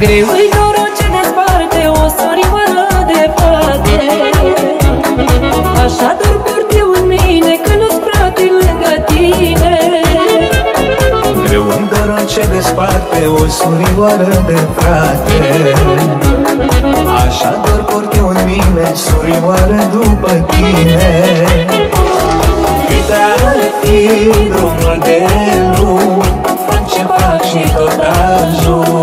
Greu. I norul ce desparte o sorioară de frate Așa doar port eu în mine că nu-s frate lângă tine. Greu în dorul ce desparte o surioară de frate. Așa doar port eu în mine surioară după tine. Cât ar fi drumul de lung Fac ce fac și tot ajung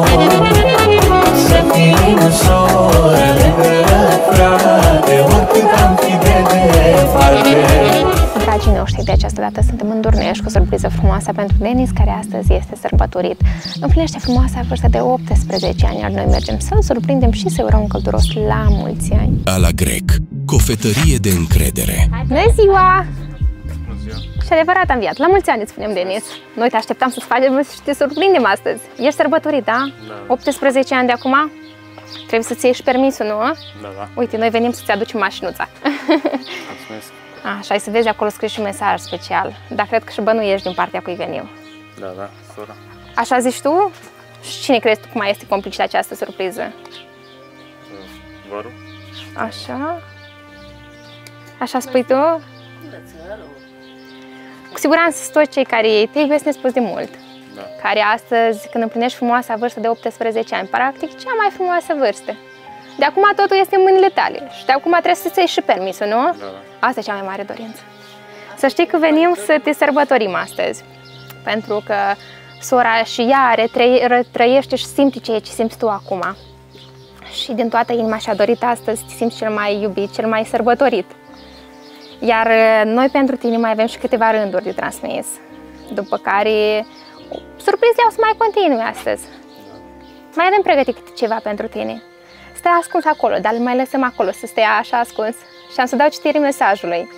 dată suntem în Durnești cu o surpriză frumoasă pentru Denis, care astăzi este sărbătorit. Împlinește frumoasa vârstă de 18 ani, iar noi mergem să-l surprindem și să-i urăm un călduros la mulți ani. Ala Grec, cofetărie de încredere. Bună ziua! Și adevărat am viat. La mulți ani îți spunem, Denis. Noi te așteptam să-ți facem și te surprindem astăzi. Ești sărbătorit, da? Da. 18 ani de acum? Trebuie să-ți ieși și permisul, nu? Da, da. Uite, noi venim să-ți aducem mașinuța. Mulțumesc. Așa, ai să vezi acolo scris și un mesaj special. Dar cred că și bănuiești din partea cui venim. Da, da, sora. Așa zici tu? Și cine crezi tu cum mai este complice la această surpriză? Vărul? Așa? Așa spui tu? Cu siguranță sunt toți cei care te iubesc nespus de mult. Da. Care astăzi, când împlinești frumoasa vârstă de 18 ani, practic cea mai frumoasă vârstă. De acum totul este în mâinile tale și de acum trebuie să-ți iei și permisul, nu? Da, da. Asta e cea mai mare dorință. Să știi că venim să te sărbătorim astăzi. Pentru că sora și ea retrăie- trăiește și simte ceea ce simți tu acum. Și din toată inima și-a dorit astăzi să te simți cel mai iubit, cel mai sărbătorit. Iar uh, noi pentru tine mai avem și câteva rânduri de transmis. După care surprizele o să mai continue astăzi. Mai avem pregătit câte ceva pentru tine. Stai ascuns acolo, dar îl mai lăsăm acolo să stea așa ascuns. Și am să dau citire mesajului,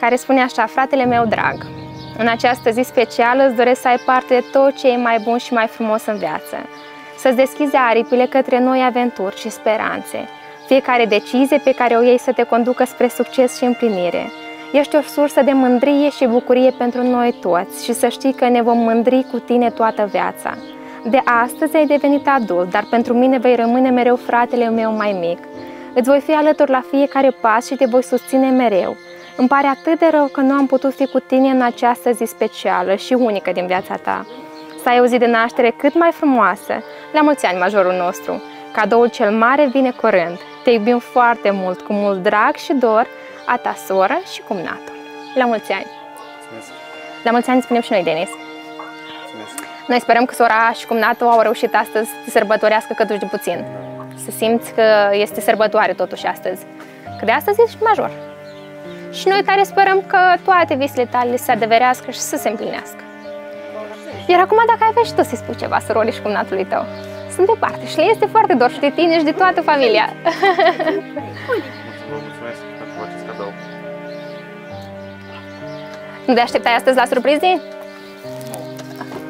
care spune așa, fratele meu drag, în această zi specială îți doresc să ai parte de tot ce e mai bun și mai frumos în viață. Să-ți deschizi aripile către noi aventuri și speranțe. Fiecare decizie pe care o iei să te conducă spre succes și împlinire. Ești o sursă de mândrie și bucurie pentru noi toți și să știi că ne vom mândri cu tine toată viața. De astăzi ai devenit adult, dar pentru mine vei rămâne mereu fratele meu mai mic. Îți voi fi alături la fiecare pas și te voi susține mereu. Îmi pare atât de rău că nu am putut fi cu tine în această zi specială și unică din viața ta. Să ai o zi de naștere cât mai frumoasă. La mulți ani, majorul nostru. Cadoul cel mare vine curând. Te iubim foarte mult, cu mult drag și dor, a ta soră și cumnatul. La mulți ani! Mulțumesc. La mulți ani spunem și noi, Denis. Mulțumesc. Noi sperăm că sora și cumnatul au reușit astăzi să te sărbătorească cât de puțin. Să simți că este sărbătoare totuși astăzi. Că de astăzi ești major. Și noi tare sperăm că toate visele tale să se adeverească și să se împlinească. Iar acum dacă ai avea și tu să-i spui ceva sororii și cumnatului tău. Sunt departe și le este foarte dor și de tine și de toată familia. Vă mulțumesc pentru acest cadou. Nu te așteptai astăzi la surprize?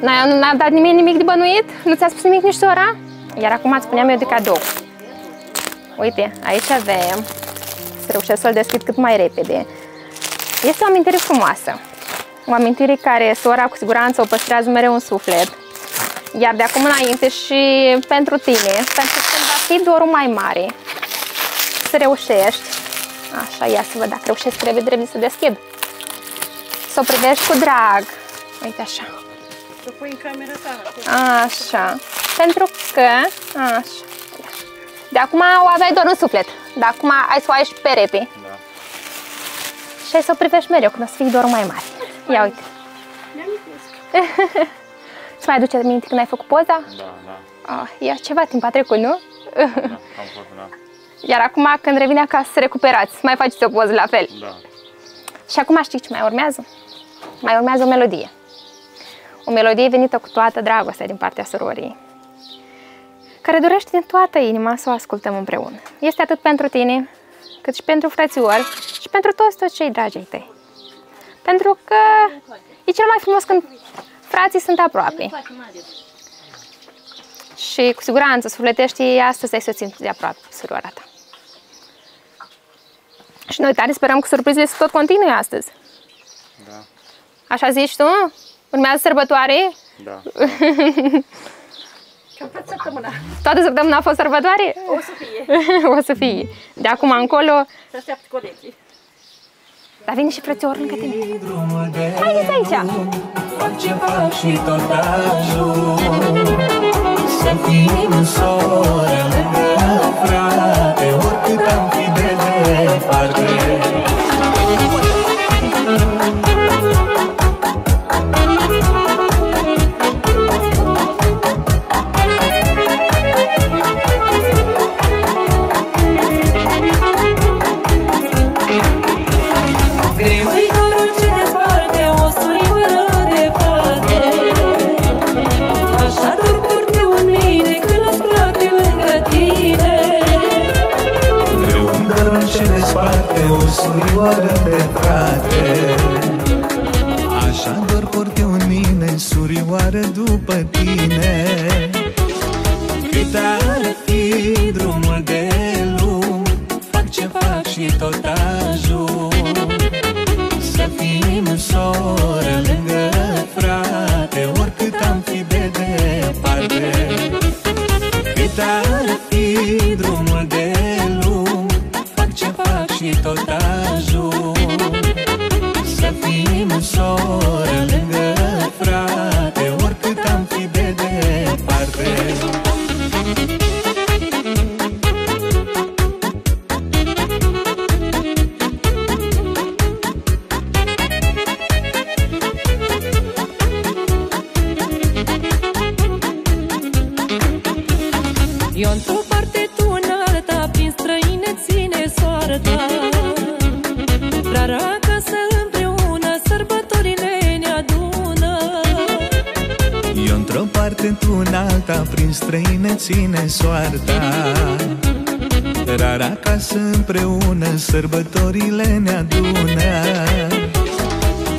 N-a, n-a dat nimeni nimic de bănuit? Nu ți-a spus nimic nici sora? Iar acum îți spuneam eu de cadou. Uite, aici avem, să reușesc să-l deschid cât mai repede. Este o amintire frumoasă. O amintire care sora cu siguranță o păstrează mereu în suflet. Iar de acum înainte și pentru tine, pentru că când va fi dorul mai mare, să reușești. Așa, ia să văd dacă reușesc trebuie, trebuie să deschid. Să o privești cu drag. Uite așa. Să pui în camera ta. Așa. Pentru că... Așa. De acum o aveai doar în suflet. De acum ai să o ai și perete. Da. Și ai să o privești mereu când o să fii doar mai mare. Ia uite. Îți mai aduce minte când ai făcut poza? Da, da. Ah, ia ceva timp a trecut, nu? Da, am făcut, da. Iar acum când revine acasă să recuperați, mai faceți o poză la fel. Da. Și acum știi ce mai urmează? Mai urmează o melodie. O melodie venită cu toată dragostea din partea surorii, care dorește din toată inima să o ascultăm împreună. Este atât pentru tine, cât și pentru frățiori și pentru toți, toți cei dragi ai tăi. Pentru că e cel mai frumos când frații sunt aproape. Și cu siguranță sufletești astăzi ai să țin de aproape suroara ta. Și noi tare sperăm că surprizele să tot continue astăzi. Da. Așa zici tu? Urmează sărbătoare? Da. da. Și-am plăcut săptămâna. Toată săptămâna a fost sărbătoare? O să fie. o să fie. De acum încolo, Și așteaptă colegii. dar vine și frățior lângă tine. drumul de Haideți aici! Fac ce fac și tot ajung Să fim soră lângă frate Oricât am fi de departe ce desparte o surioară de frate. Așa doar port eu în mine, surioară după tine. Cât ar fi drumul de lung Fac ce fac și tot ajung. Să fim soră lângă frate alta Prin străine ține soarta. Rar acasă împreună Sărbătorile ne adună.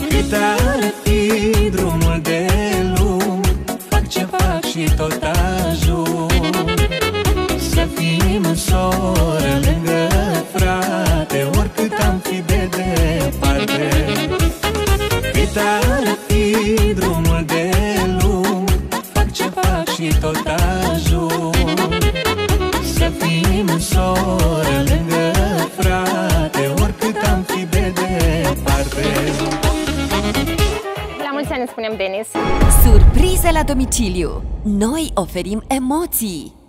Cât ar fi Să fim soră lângă frate Oricât am fi de departe La mulți ani îți spunem Denis. Surprize la domiciliu. Noi oferim emoții.